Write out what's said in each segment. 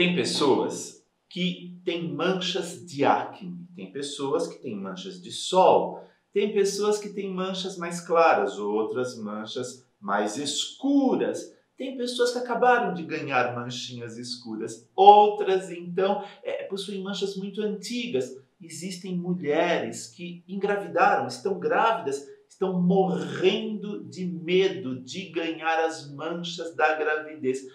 Tem pessoas que têm manchas de acne, tem pessoas que têm manchas de sol, tem pessoas que têm manchas mais claras, outras manchas mais escuras. Tem pessoas que acabaram de ganhar manchinhas escuras, outras então é, possuem manchas muito antigas. Existem mulheres que engravidaram, estão grávidas, estão morrendo de medo de ganhar as manchas da gravidez.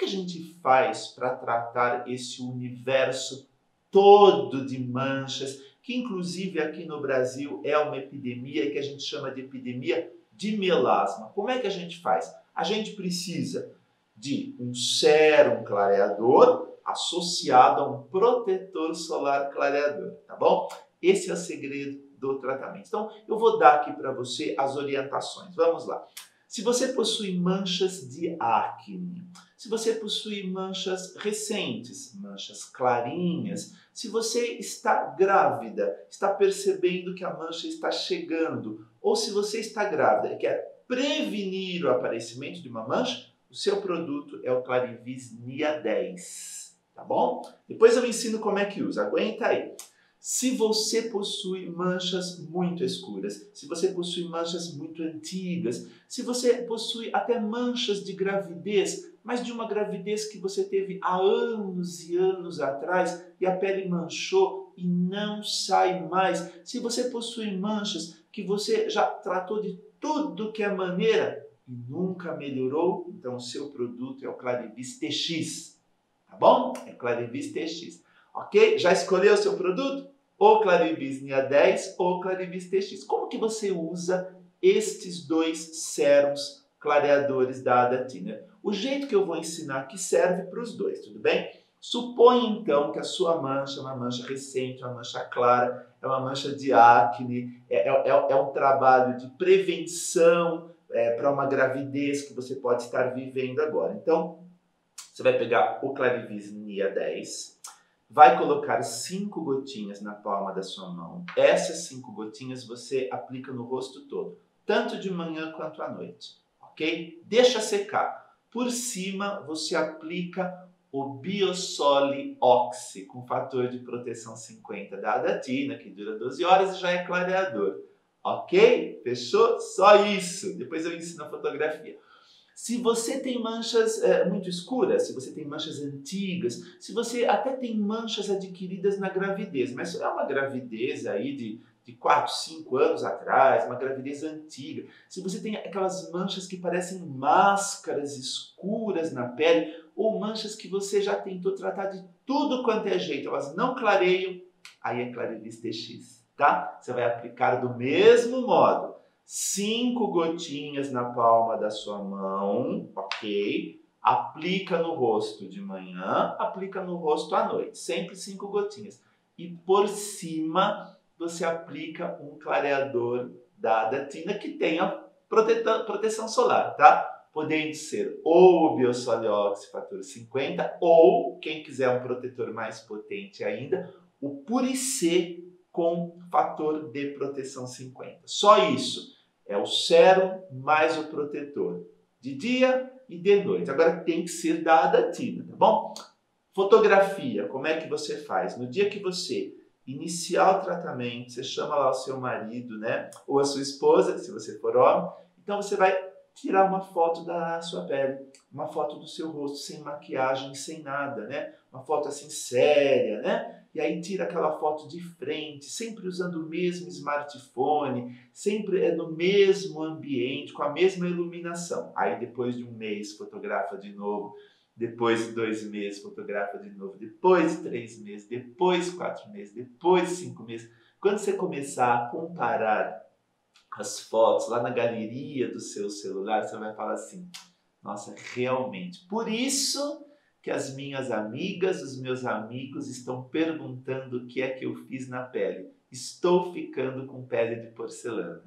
Que a gente faz para tratar esse universo todo de manchas, que inclusive aqui no Brasil é uma epidemia que a gente chama de epidemia de melasma? Como é que a gente faz? A gente precisa de um sérum clareador associado a um protetor solar clareador, tá bom? Esse é o segredo do tratamento. Então, eu vou dar aqui para você as orientações. Vamos lá. Se você possui manchas de acne, se você possui manchas recentes, manchas clarinhas, se você está grávida, está percebendo que a mancha está chegando, ou se você está grávida e quer prevenir o aparecimento de uma mancha, o seu produto é o Clarivis Nia 10, tá bom? Depois eu ensino como é que usa. Aguenta aí. Se você possui manchas muito escuras, se você possui manchas muito antigas, se você possui até manchas de gravidez, mas de uma gravidez que você teve há anos e anos atrás e a pele manchou e não sai mais, se você possui manchas que você já tratou de tudo que é maneira e nunca melhorou, então o seu produto é o Clarivis TX, tá bom? É Clarivis TX. Ok? Já escolheu o seu produto? Ou Clarivis Nia 10 ou Clarivis TX. Como que você usa estes dois sérums clareadores da Adatina? O jeito que eu vou ensinar aqui serve para os dois, tudo bem? Suponha então que a sua mancha é uma mancha recente, uma mancha clara, é uma mancha de acne, é, é, é, é um trabalho de prevenção é, para uma gravidez que você pode estar vivendo agora. Então, você vai pegar o Clarivis Nia 10, vai colocar cinco gotinhas na palma da sua mão. Essas cinco gotinhas você aplica no rosto todo, tanto de manhã quanto à noite, ok? Deixa secar. Por cima você aplica o Biosole Oxy com fator de proteção 50 da Adatina, que dura 12 horas e já é clareador. Ok? Fechou? Só isso. Depois eu ensino a fotografia. Se você tem manchas é, muito escuras, se você tem manchas antigas, se você até tem manchas adquiridas na gravidez, mas é uma gravidez aí de, de 4, 5 anos atrás, uma gravidez antiga, se você tem aquelas manchas que parecem máscaras escuras na pele, ou manchas que você já tentou tratar de tudo quanto é jeito, elas não clareiam, aí é Clarivis TX, tá? Você vai aplicar do mesmo modo cinco gotinhas na palma da sua mão, ok? Aplica no rosto de manhã, aplica no rosto à noite, sempre cinco gotinhas. E por cima você aplica um clareador da Datina que tenha proteção solar, tá? Podendo ser ou o Biosol Oxy Fator 50 ou, quem quiser um protetor mais potente ainda, o Puricê com fator de proteção 50. Só isso é o sérum mais o protetor. De dia e de noite. Agora tem que ser da adatina, tá bom? Fotografia, como é que você faz? No dia que você iniciar o tratamento, você chama lá o seu marido, né? Ou a sua esposa, se você for homem. Então você vai tirar uma foto da sua pele, uma foto do seu rosto sem maquiagem, sem nada, né? Uma foto assim séria, né? e aí tira aquela foto de frente, sempre usando o mesmo smartphone, sempre é no mesmo ambiente, com a mesma iluminação. Aí depois de um mês fotografa de novo, depois de dois meses fotografa de novo, depois de três meses, depois de quatro meses, depois de cinco meses. Quando você começar a comparar as fotos lá na galeria do seu celular, você vai falar assim: nossa, realmente. Por isso que as minhas amigas, os meus amigos estão perguntando o que é que eu fiz na pele. Estou ficando com pele de porcelana.